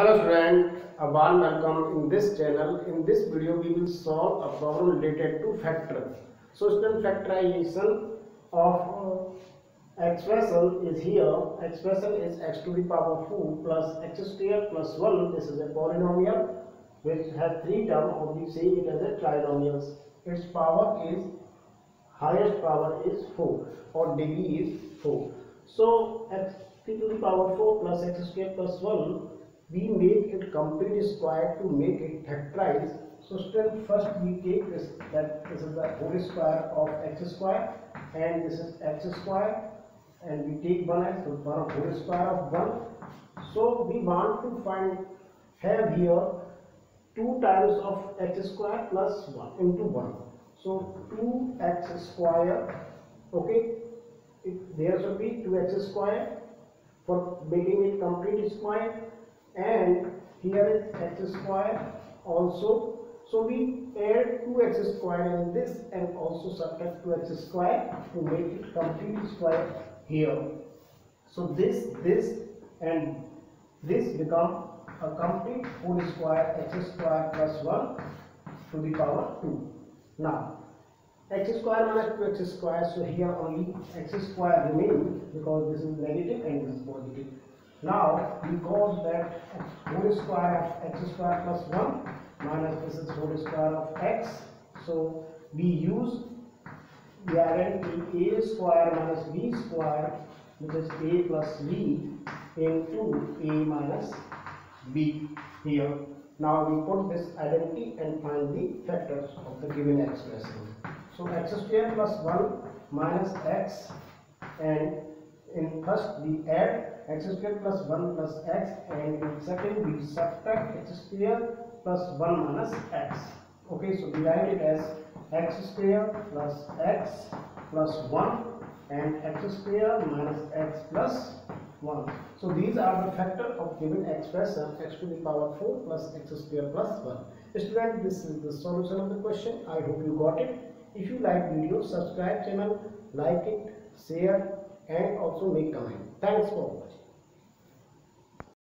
Hello student, a warm welcome in this channel. In this video we will solve a problem related to factor. So student factorization of uh, expression is here. Expression is x to the power 4 plus x square plus 1. This is a polynomial which has three terms or we say it as a trinomial. Its power is highest power is 4 or degree is 4. So x to the power 4 plus x square plus 1 we make it complete square to make it factorize. So student first we take this that this is the whole square of x square and this is x square and we take one x so one whole square of 1. So we want to find have here 2 times of x square plus 1 into 1. So 2x square okay it, there should be 2x square for making it complete square and here is x square also. So we add 2x square in this and also subtract 2x square to make it complete square here. So this this and this become a complete whole square x square plus 1 to the power 2 now x square minus 2x square so here only x square remains because this is negative and this is positive now, because that whole square of x square plus 1 minus this is whole square of x. So, we use guarantee a square minus b square which is a plus b into a minus b here. Now, we put this identity and find the factors of the given expression. So, x square plus 1 minus x and in first we add x square plus 1 plus x and in second we subtract x square plus 1 minus x. Okay, so we write it as x square plus x plus 1 and x square minus x plus 1. So these are the factor of given expression x to the power 4 plus x square plus 1. Student, this is the solution of the question. I hope you got it. If you like video, subscribe channel, like it, share and also make comment. Thanks for watching.